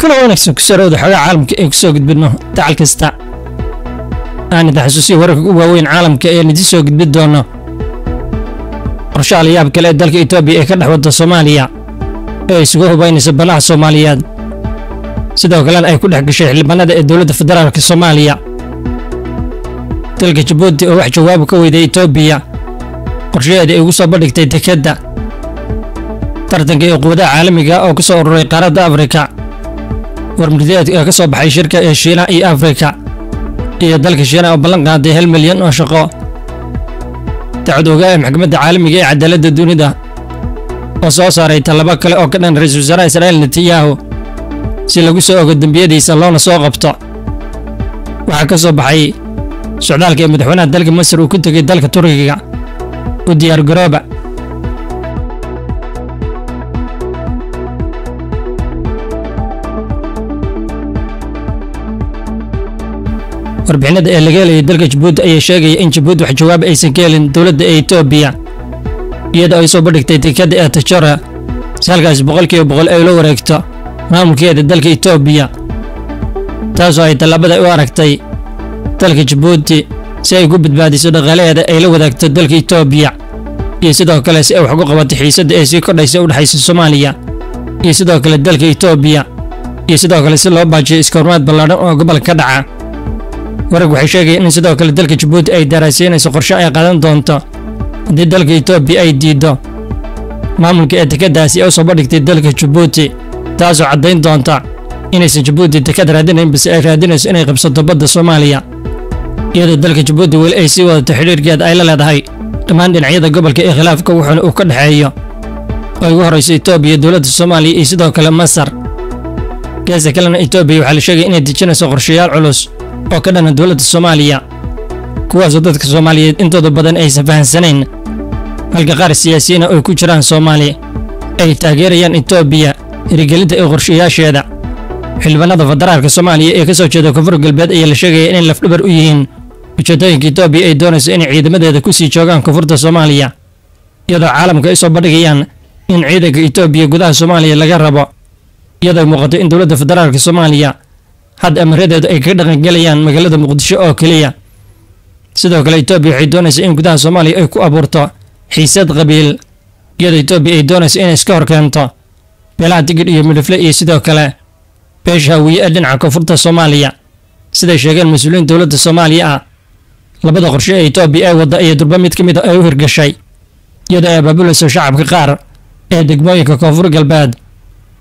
kuna wanaagsan ku sarowda xogaa caalamka ee ku soo gudbidno dacal kasta aan idin xasuusiya wararka ugu waaweyn caalamka ee idin soo gudbin doono qorshaha la yaab kale ee dalka etoobiya ee ka dhex wada soomaaliya ee isugu hubaynaysa banaha soomaaliyeed sidoo kalena ay ku dhex gashay xildhibaanada ee dowladda federaalka soomaaliya dalka jabuuti oo wax jawaabu ka weyday etoobiya qorshaheeda ay ugu soo bandhigtay dekedda tartanka iyo quwadaha caalamiga oo ku soo ururay qaaradda afrika warmurtiyeedka ee ka soo baxay shirka ee shiinaha iyo afrika. Iyo dalka shiinaha oo ballan qaaday hal milyan oo shaqo. Dacwad ogaa ee maxkamadda caalamiga ee cadaaladda dunida. Oo soo saaray tallabo kale oo ka dhan ra'iisul wasaaraha israa'iil netanyahu. Si lagu soo ogo dembiyadiisa loona soo qabto. Waxaa ka soo baxay socdaalka ee madaxweynaha dalka masar uu ku tegay dalka turkiga. U diyaar warbixinada ee laga helayay dalka jabuuti ayaa sheegaya in jabuuti wax jawaab aysan ka helin dowladda etoobiya iyadoo ay soo bandhigtay dekadda ee tajara si halkaas boqolkiiba boqol ay la wareegto maamulkeeda dalka etoobiya taasoo ay tallaabada u aragtay dalka jabuuti si ay ku badbaadiso dhaqaalaheeda ay la wadaagto dalka etoobiya iyo sidoo kale si ay wax ugu qabato xiisadda ee sii kordhaysa u dhexaysa soomaaliya iyo sidoo kale dalka etoobiya iyo sidoo kale si loo baajiyo iskahormaad ballaadhan oo gobolka ka dhaca warag waxay sheegayeen in sidoo kale dalka jabuuti ay daraasiinayso qorshe ay qaadan doonto. Haddii dalka etoobiya ay diiddo maamulka ee dekeddaasi ay u soo bandhigtay dalka jabuuti taasoo caddayn doonta inaysan jabuuti dekad raadinayn balse ay raadinayso inay qabsato badda soomaaliya. Iyadoo dalka jabuuti weli ay sii wadato xidhiirkeeda ay la leedahay dhammaan dhinacyada gobolka ee khilaafka wuxuuna uu ka dhexeeyo. Oo ugu horrayso etoobiya dowladda soomaaliya iyo sidoo kale masar. Geesta kalena etoobiya waxaa la sheegaya inay dejinayso qorshayaal culus oo ka dhana dowladda soomaaliya. Kuwaasoo dadka soomaaliyeed intooda badan aysan fahansanayn halka qaar siyaasiyiina ay ku jiraan soomaali ay taageerayaan etoobiya hirigelinta ee qorshayaasheeda. Xildhibaanada federaalka soomaaliya ee ka soo jeeda koonfur galbeed ayaa la sheegaya inay lafdhabar u yihiin. Ujeedooyinka etoobiya ay doonayso inay ciidamadeeda ku sii joogaan koonfurta soomaaliya iyadoo caalamka ay soo bandhigayaan in ciidanka etoobiya gudaha soomaaliya laga rabo. Iyadoo muuqato in dowladda federaalka soomaaliya hadda amaradeedu ay ka dhaqangelayaan magaalada muqdisho oo keliya. Sidoo kale etoobiya waxay doonaysaa in gudaha soomaaliya ay ku abuurto xiisad qabiil iyadoo etoobiya ay doonayso inay iska hor keento beelaha tigidh iyo midhifle iyo sidoo kale beesha hawiye ee dhinaca koonfurta soomaaliya. Siday sheegeen mas'uuliyiin dowladda soomaaliya ah labada qorshe ee etoobiya ee wadda iyo durba mid ka mid a ay u hirgashay iyadoo ay abaabulayso shacabka qaar ee degmooyinka koonfur galbeed.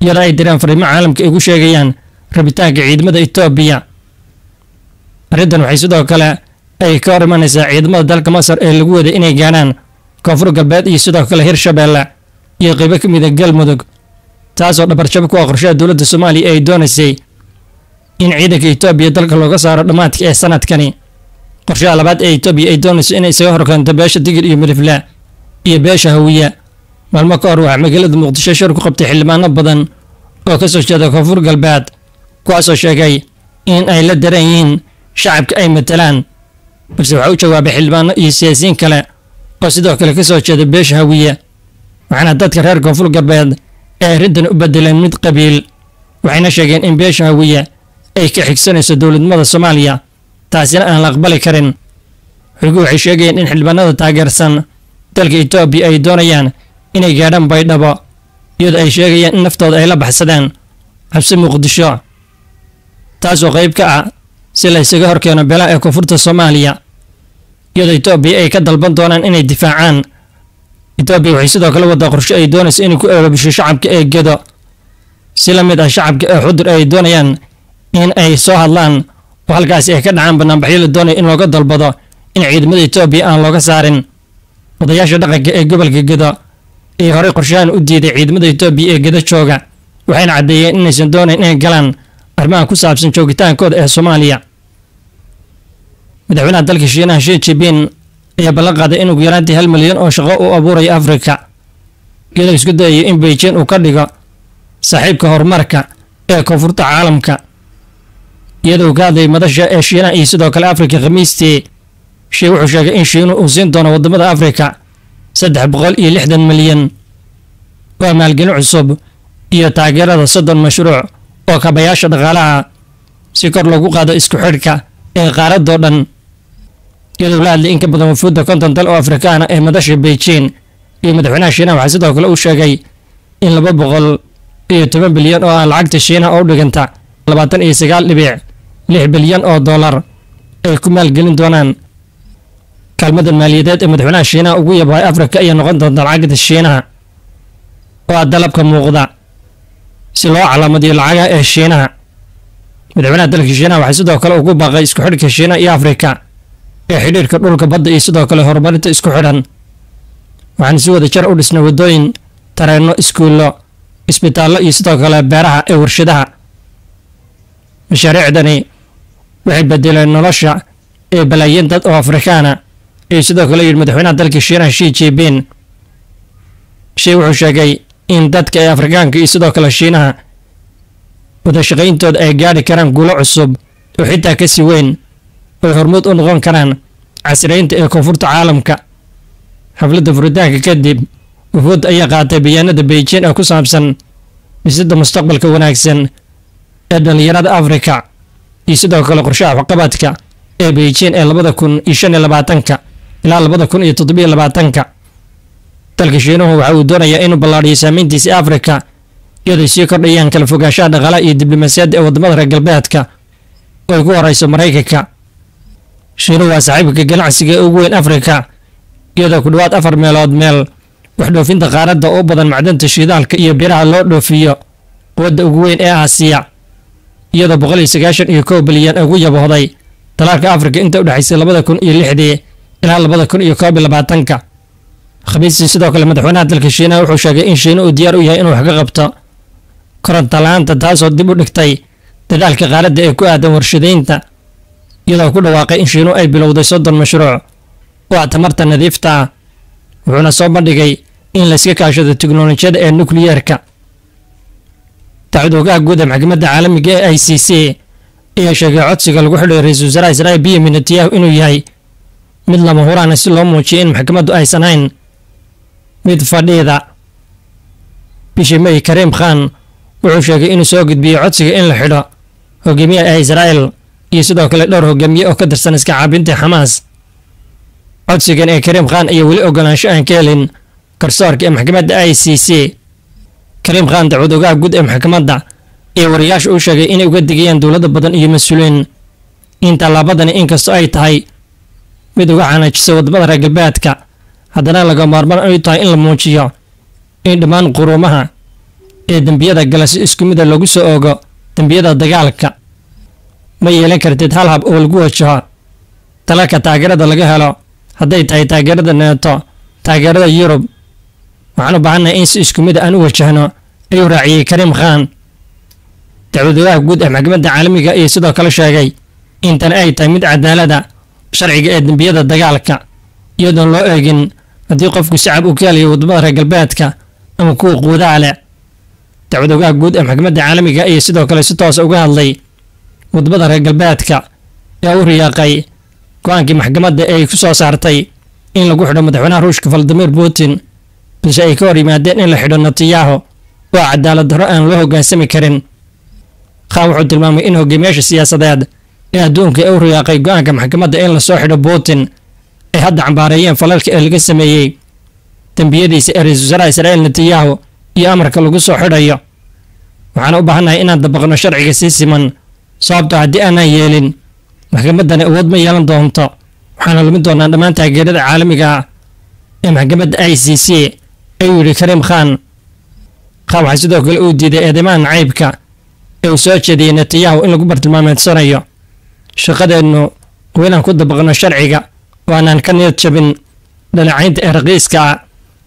Iyadoo ay direen fariimo caalamka ay ku sheegayaan rabitaanka ciidamada etoobiya arrintan waxay sidoo kale ay ka hor imanaysaa ciidamada dalka masar ee lagu waday inay gaadhaan koonfur galbeed iyo sidoo kale hirshabeelle iyo qaybo ka mida galmudug taasoo dhabarjabo ku ah qorshaha dowladda soomaaliya ay doonaysay in ciidanka etoobiya dalka looga saaro dhammaadka ee sanadkani. Qorshaha labaad ee etoobiya ay doonayso inay isaga horkeento beesha digir iyo midifle iyo beesha hawiye maalmo ka hor waxaa magaalada muqdisho shir ku qabtay xildhibaano badan oo ka soo jeeda koonfur galbeed kuwaasoo sheegay in ay la daran yihiin shacabka ay matalaan. Balse waxaa u jawaabay xildhibaano iyo siyaasiyiin kale oo sidoo kale ka soo jeeda beesha hawiye waxaana dadka reer koonfur galbeed ay arrintan u bedeleen mid qabiil waxayna sheegeen in beesha hawiye ay ka xigsanayso dowladnimada soomaaliya taasina aan la aqbali karin. Xugu waxay sheegayeen in xildhibaanada taageersan dalka etoobiya ay doonayaan inay gaadhaan baydhabo iyadoo ay sheegayaan in naftooda ay la baxsadeen cabsi muqdisho taasoo qayb ka ah si la ysaga horkeeno beelaha ee koonfurta soomaaliya iyadoo etoobiya ay ka dalban doonaan inay difaacaan. Etoobiya waxay sidoo kale waddaa qorshe ay doonayso inay ku eebabisho shacabka ee gedo si la mid ah shacabka ee xudur ay doonayaan in ay soo hadlaan oo halkaasi ay ka dhacaan banaanbaxyo la doonayo in looga dalbado in ciidamada etoobiya aan looga saarin. Odayaasha dhaqanka ee gobolka gedo ee horey qorshahan u diiday ciidamada etoobiya ee gedo jooga waxayna caddeeyeen inaysan doonayn inay galaan arrimaha ku saabsan joogitaankooda ee soomaaliya. Madaxweynaha dalka shiinaha shi jibin ayaa ballan qaaday in yaraantii hal milyan oo shaqo uu abuurayo afrika iyadoo isku dayayo in beijing uu ka dhigo saaxiibka horumarka ee koonfurta caalamka iyadoo ka hadlayay madasha ee shiinaha iyo sidoo kale afrika khamiistii. Shii wuxuu sheegay in shiinu uu siin doono waddamada afrika saddex boqol iyo lixdan milyan. Waa maalgelin cusub iyo taageerada soddon mashruuc oo kabayaasha dhaqaalaha si kor loogu qaado isku xidhka ee qaaradoo dhan iyadoo la hadlay in ka badan wafuudda konton dal oo afrikaana ee madasha beijing iyo madaxweynaha shiinaha waxaa sidoo kale uu sheegay in laba boqol iyo toban bilyan oo ah lacagta shiinaha oo u dhiganta labaatan iyo sagaal dhibic lix bilyan oo dollar ay ku maalgelin doonaan. Kaalmada maaliyadeed ee madaxweynaha shiinaha ugu yabahay afrika ayaa noqon doonta lacagta shiinaha oo ah dalabka muuqda si loo calaamadiyo lacagaha ee shiinaha. Madaxweynaha dalka shiinaha waxaa sidoo kale ugu baaqay isku xidhka shiinaha iyo afrika ee xidhiirka dhulka badda iyo sidoo kale horumarinta isku xidhan. Waxaan si wada jar u dhisnay waddooyin tareenno iskuullo isbitaallo iyo sidoo kale beeraha ee warshadaha. Mashaariicdani waxay bedeleen nolosha ee balaayin dad oo afrikaana ayuu sidoo kale yidhi madaxweynaha dalka shiinaha shi jibin shey wuxuu sheegay in dadka ee afrikaanka iyo sidoo kale shiinaha wadashaqayntooda ay gaadhi karaan guulo cusub oo xitaa ka sii weyn oy hormuud u noqon karaan casriyeynta ee koonfurta caalamka. Xafladda furitaanka kadib wufuudda ayaa qaatay bayaanada beijing ee ku saabsan dhisidda mustaqbalka wanaagsan ee dhallinyarada afrika iyo sidoo kale qorshaha waxqabadka ee beijing ee labada kun iyo shan iyo labaatanka ilaa labada kun iyo toddobiyo labaatanka dalka shiinuhu waxa uu doonayaa inuu ballaadhiyo saameyntiisa afrika iyadoo sii kordhayaan kala fogaanshaha dhaqaalaha iyo diblomaasiyadda ee waddamada reer galbeedka. Oo ay ku horeyso maraykanka. Shiinuhu waa saaxiibka ganacsiga ee ugu weyn afrika iyadoo ku dhowaad afar meelood meel. Wax dhoofinta qaaradda oo badan macdanta shidaalka iyo biraha loo dhoofiyo quwadda ugu weyn ee aasiya iyadoo boqol iyo sagaashan iyo kow bilyan ugu yaboohday dalaalka afrika inta u dhexaysay labada kun iyo lixdii ilaa labada kun iyo koob iyo labaatanka khamiistii sidoo kale madaxweynaha dalka shiinaha wuxuu sheegay in shiina uu diyaar u yahay inuu wax ka qabto koronto la'aanta taasoo dib u dhigtay dadaalka qaaradda ee ku aadan warshadaynta iyadoo ku dhawaaqay in shiinu ay bilowday soddon mashruuc. Oo tamarta nadiifta ah wuxuuna soo bandhigay in layska kaashado teknolojiyada ee nukliyeerka dacwadoogaha guud ee maxkamadda caalamiga ee i c c ayaa sheegay codsiga lagu xidhay ra'iisul wasaaraha israa'iil benyamin netanyahu inuu yahay mid lama huraana si loo muujiyo in maxkamaddu aysan hayn mid fadhiida bishii may kareem khan wuxuu sheegay inuu soo gudbiyey codsiga in la xidho hogaamiyaha ee israa'el iyo sidoo kale dhowr hogaamiye oo ka tirsan iska caabinta xamaas. Codsigan ee kareem khan ayaa weli ogolaansho aan ka helin garsoorka ee maxkamadda i c c. Kareem khan dacwad ogaha guud ee maxkamadda ayaa wariyaasha u sheegay inay uga digayaan dowladda badan iyo mas'uuliin in tallaabadani inkastoo ay tahay mid uga xanaajisa waddamada reer galbeedka haddana laga maarmaan ay tahay in la muujiyo in dhammaan quruumaha ee dembiyada gala si isku mida lagu soo ogo dembiyada dagaalka ma yeelan kartid hal hab oo lagu wajaho. Dalalka taageerada laga helo hadday tahay taageerada neeto taageerada yurub waxaan u baahannahay in si isku mida aan u wajahno ayuu raaciyey kareem khan. Dacwadoogaha guud ee maxkamadda caalamiga iyo sidoo kale sheegay in tani ay tahay mid cadaalada sharciga ee dembiyada dagaalka iyadoon loo eegin haddii qofku sacab u ka helayo waddamada reer galbeedka ama kuwa quudaha leh dacwadoogaha guud ee maxkamadda caalamiga iyo sidoo kale si toosa uga hadlay waddamada reer galbeedka ee u riyaaqay go'aankii maxkamadda ee ay ku soo saartay in lagu xidho madaxweynaha ruushka valadimir putin balse ay ka hor yimaadeen in la xidho netanyahu oo cadaalad darro aan loo hoggaansami karin. Khan wuxuu tilmaamay in hogaamiyaasha siyaasadeed ee adduunka ee u riyaaqay go'aanka maxkamadda in la soo xidho putin ay hadda cambaareeyeen falalka ee laga sameeyey dembiyadiisa ee ra'iisul wasaaraha israa'iil netanyahu iyo amarka lagu soo xidhayo. Waxaan u baahannahay inaan dabaqno sharciga si siman sababto haddii aanaan yeelin maxkamaddani awood ma yeelan doonto. Waxaana lumin doonaa dhammaan taageerada caalamiga ah ee maxkamadda i c c ayuu yidhi kareem khan. Khan waxaa sidoo kale uu diiday eedeymaha nacaybka ee uu soo jeediyey netanyahu in lagu bartilmaameedsanayo shaqadeennu waa inaan ku dabaqno sharciga oo aanaan ka niyad jabin dhaleecaynta ee raqiiska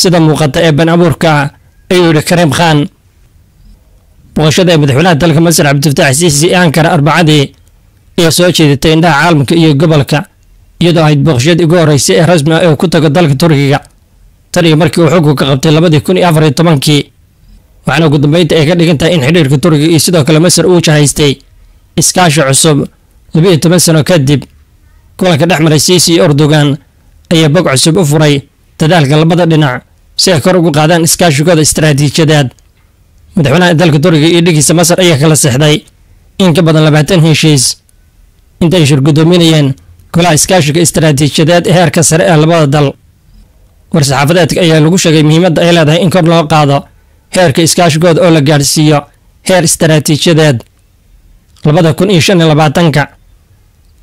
sida muuqata ee ban abuurka ayuu yidhi kareem khan. Booqashada ee madaxweynaha dalka masar cabdifataax siisi ee ankara arbacadii ayaa soo jeedatay indhaha caalamka iyo gobolka iyadoo ahayd booqashadii ugu horreysay ee rasmi ah ee ku tago dalka turkiga. Tan iyo markii uu xukunka ka qabtay labadii kun iyo afar iyo tobankii waxaana ugu dambeynta ay ka dhigan tahay in xidhiirka turkiga iyo sidoo kale masar uu jahaystay iskaashi cusub labiiyo toban sano kadib kulanka dhex maray siisi iyo erdogan ayaa bog cusub u furay dadaalka labada dhinac si ay kor ugu qaadaan iskaashigooda istaraatiijiyadeed madaxweynaha dalka turkiga iyo dhigiisa masar ayaa kala sexday in ka badan labaatan heshiis. Inta ay shirgudoominayeen golaha iskaashiga istaraatiijiyadeed ee heerka sare ee labada dal. War-saxaafadeedka ayaa lagu sheegay muhiimadda ay leedahay in kor loo qaado heerka iskaashigooda oo la gaadhsiiyo heer istaraatiijiyadeed labada kun iyo shan iyo labaatanka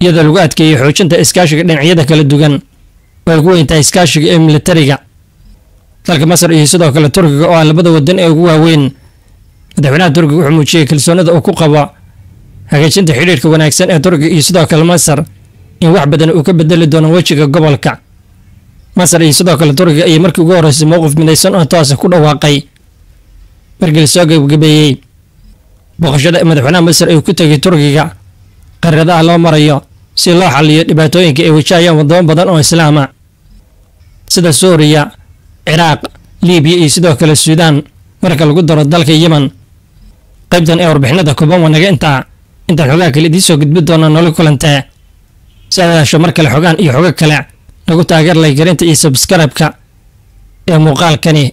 iyadoo lagu adkeeyey xoojinta iskaashiga dhinacyada kala duwan. Oo ay ku weyntahay iskaashiga ee militariga dalka masar iyo sidoo kale turkiga oo ah labada wadan ee ugu waaweyn. Madaxweynaha turkiga wuxuu muujiyey kalsoonida uu ku qabo hagaajinta xidhiirka wanaagsan ee turkiga iyo sidoo kale masar in wax badan uu ka bedeli doono wejiga gobolka. Masar iyo sidoo kale turkiga ayay markii ugu horreysay mowqif midaysan oo toosa ku dhawaaqay. Markii la soo gebgabeeyey booqashada madaxweynaha masar ay ku tegay turkiga. Qarradaha loo marayo si loo xaliyo dhibaatooyinka ay wajahayaan wadamo badan oo islaama sida suuriya ciraaq liibiya iyo sidoo kale suudaan marka lagu daro dalka yemen qaybtan ee warbixinada kooban wanaga intaa intaan xogaha kale idiin soo gudbi doona nolol kulantee. Si aad hesho mar kale xogaan iyo xogo kale nagu taageer laygarinta iyo sabskarabka ee muuqaalkani